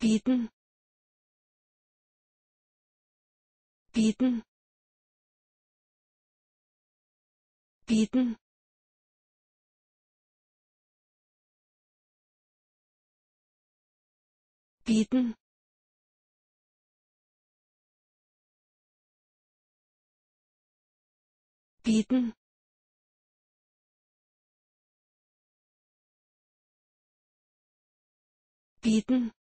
bieten. Bieten. Bieten. Bieten. Bieten. Bieten.